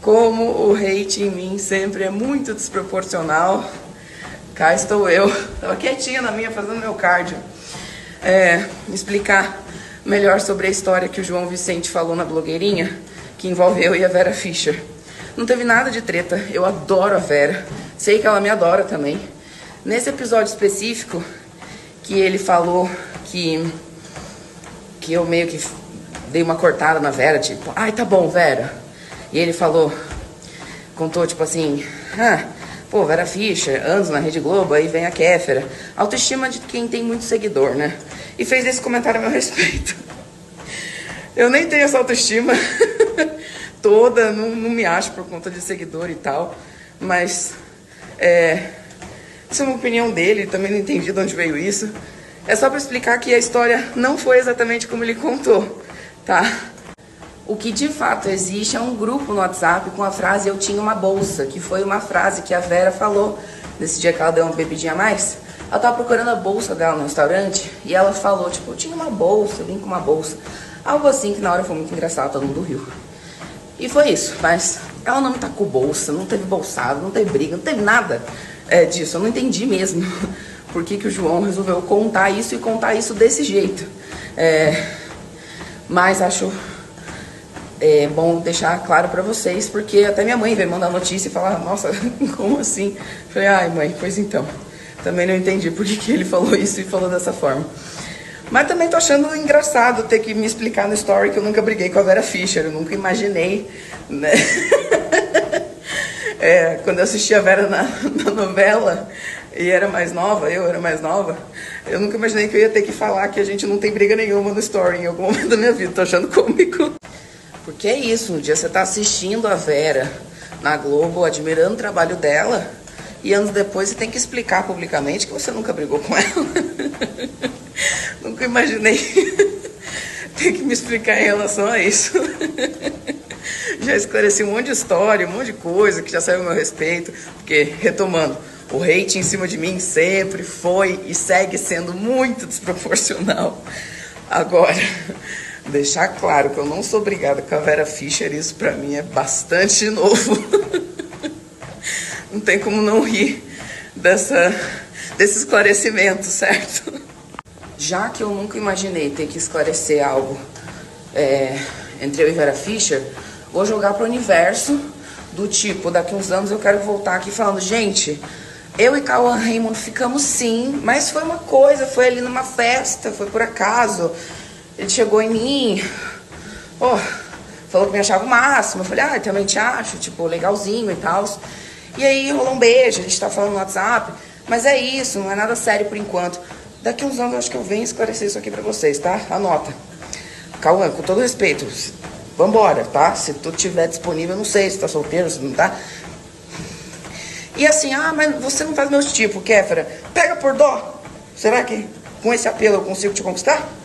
Como o hate em mim sempre é muito desproporcional, cá estou eu. Estava quietinha na minha fazendo meu cardio. É, explicar melhor sobre a história que o João Vicente falou na blogueirinha, que envolve eu e a Vera Fischer. Não teve nada de treta, eu adoro a Vera, sei que ela me adora também. Nesse episódio específico, que ele falou que, que eu meio que dei uma cortada na Vera, tipo, ai tá bom, Vera. E ele falou, contou tipo assim, ah, pô, Vera Fischer, anos na Rede Globo, aí vem a Kéfera. Autoestima de quem tem muito seguidor, né? E fez esse comentário a meu respeito. Eu nem tenho essa autoestima toda, não, não me acho por conta de seguidor e tal, mas é, isso é uma opinião dele, também não entendi de onde veio isso. É só para explicar que a história não foi exatamente como ele contou, tá? O que de fato existe é um grupo no WhatsApp com a frase Eu tinha uma bolsa, que foi uma frase que a Vera falou nesse dia que ela deu uma bebidinha a mais. Ela tava procurando a bolsa dela no restaurante e ela falou, tipo, eu tinha uma bolsa, eu vim com uma bolsa. Algo assim que na hora foi muito engraçado, todo mundo riu. E foi isso, mas ela não me tacou bolsa, não teve bolsado, não teve briga, não teve nada é, disso. Eu não entendi mesmo por que, que o João resolveu contar isso e contar isso desse jeito. É, mas acho é bom deixar claro para vocês, porque até minha mãe veio mandar notícia e falar, nossa, como assim? Falei, ai mãe, pois então. Também não entendi por que, que ele falou isso e falou dessa forma. Mas também tô achando engraçado ter que me explicar no story que eu nunca briguei com a Vera Fischer, eu nunca imaginei, né? é, quando eu assisti a Vera na, na novela e era mais nova, eu era mais nova, eu nunca imaginei que eu ia ter que falar que a gente não tem briga nenhuma no story em algum momento da minha vida, tô achando cômico. Porque é isso, um dia você tá assistindo a Vera na Globo, admirando o trabalho dela, e anos depois você tem que explicar publicamente que você nunca brigou com ela. nunca imaginei ter que me explicar em relação a isso. já esclareci um monte de história, um monte de coisa que já saiu a meu respeito, porque, retomando, o hate em cima de mim sempre foi e segue sendo muito desproporcional. Agora, deixar claro que eu não sou obrigada com a Vera Fischer, isso para mim é bastante novo. não tem como não rir dessa, desse esclarecimento, certo? Já que eu nunca imaginei ter que esclarecer algo é, entre eu e Vera Fischer, vou jogar pro universo do tipo, daqui uns anos eu quero voltar aqui falando, gente, eu e Cauã Raymond ficamos sim, mas foi uma coisa, foi ali numa festa, foi por acaso. Ele chegou em mim, oh, falou que me achava o máximo. Eu falei, ah, eu também te acho, tipo, legalzinho e tal. E aí rolou um beijo, a gente tá falando no WhatsApp. Mas é isso, não é nada sério por enquanto. Daqui uns anos eu acho que eu venho esclarecer isso aqui pra vocês, tá? Anota. Cauã, com todo respeito, vambora, tá? Se tu tiver disponível, não sei se tá solteiro, se não tá. E assim, ah, mas você não faz meu tipo, Kéfera. Pega por dó. Será que com esse apelo eu consigo te conquistar?